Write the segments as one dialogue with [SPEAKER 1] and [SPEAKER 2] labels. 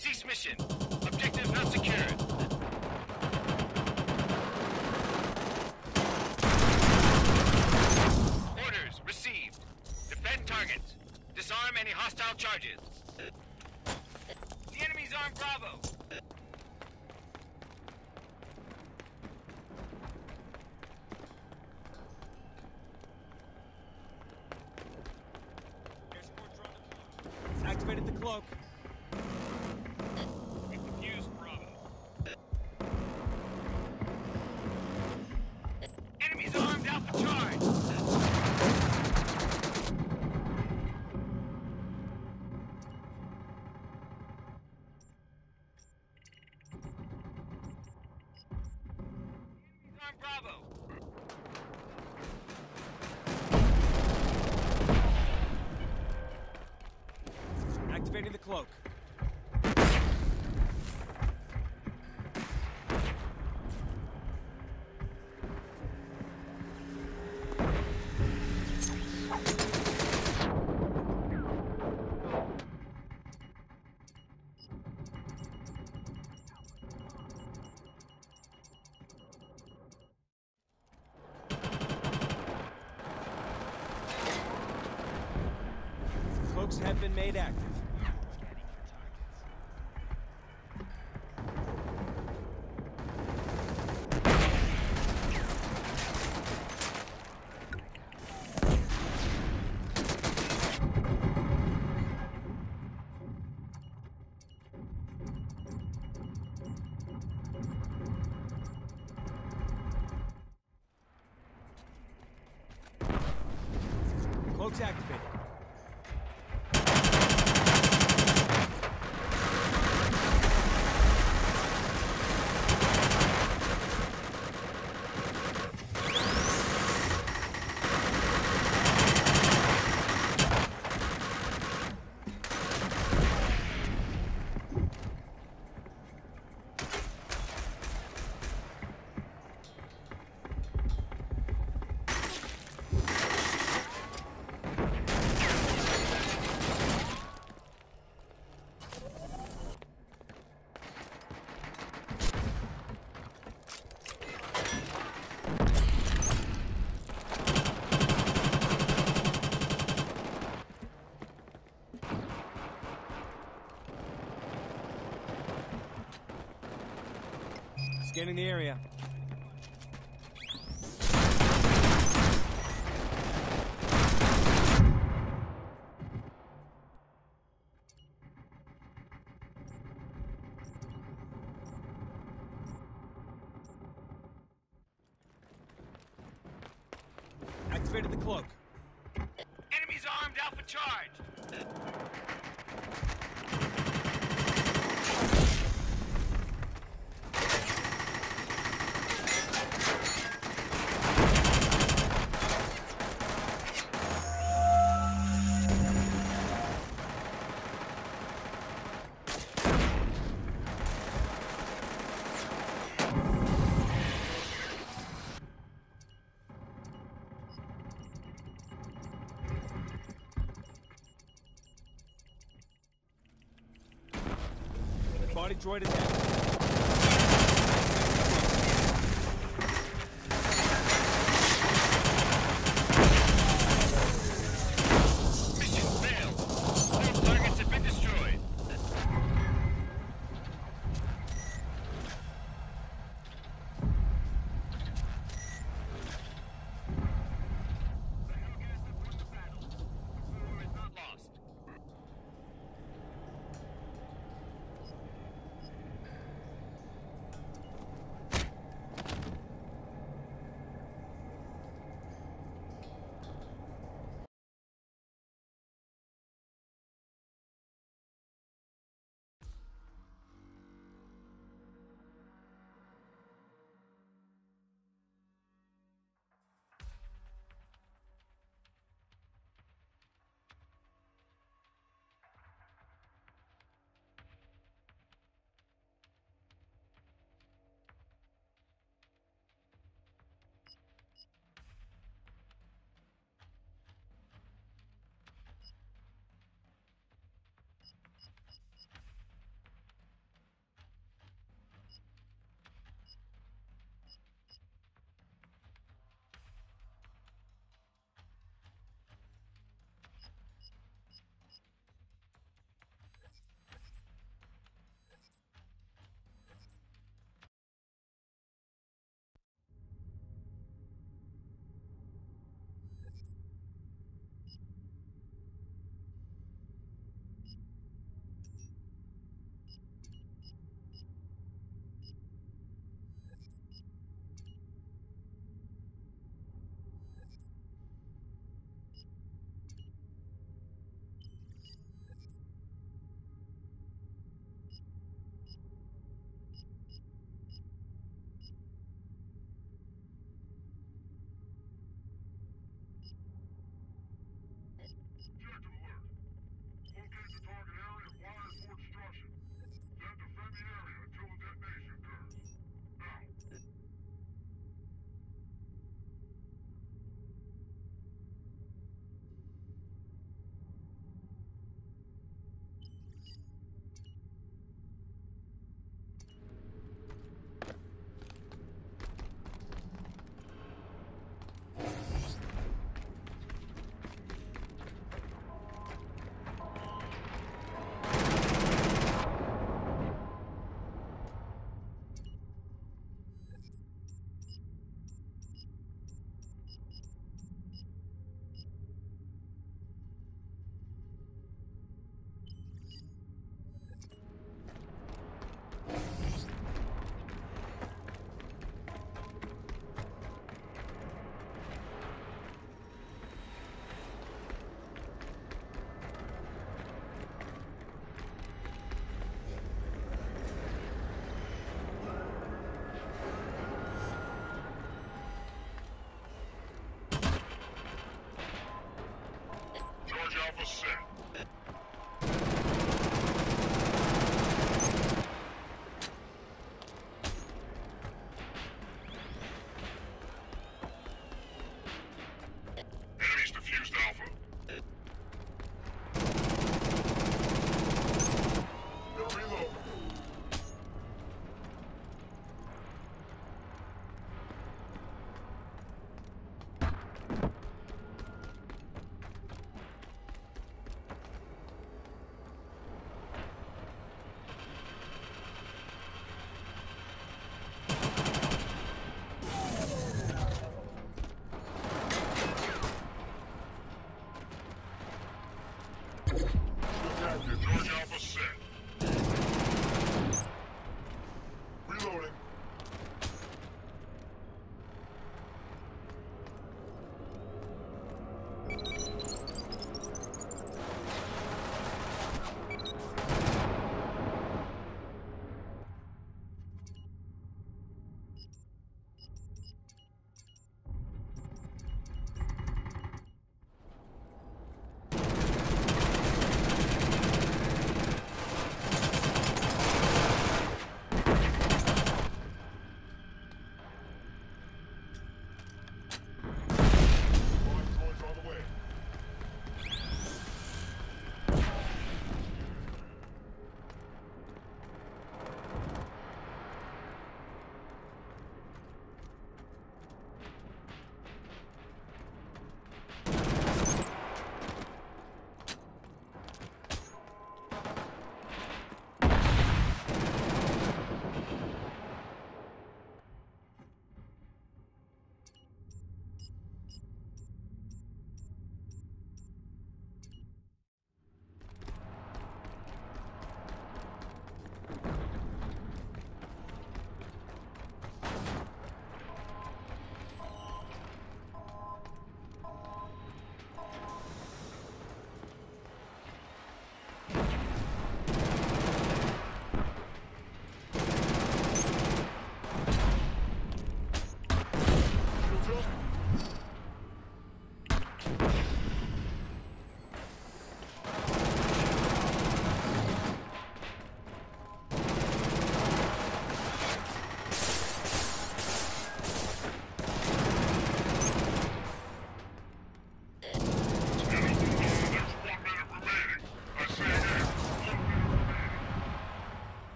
[SPEAKER 1] Cease mission. Objective not secured. Orders received. Defend targets. Disarm any hostile charges. The enemy's armed Bravo.
[SPEAKER 2] Activated the cloak.
[SPEAKER 1] Bravo.
[SPEAKER 2] Activating the cloak. Been made active. Cloaks activated. Scanning the area. Activated the cloak.
[SPEAKER 1] Enemy's armed Alpha charge.
[SPEAKER 2] Body droid is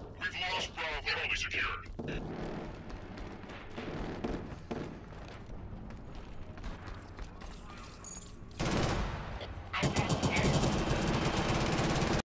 [SPEAKER 3] We've lost uh, Bravo, totally secured.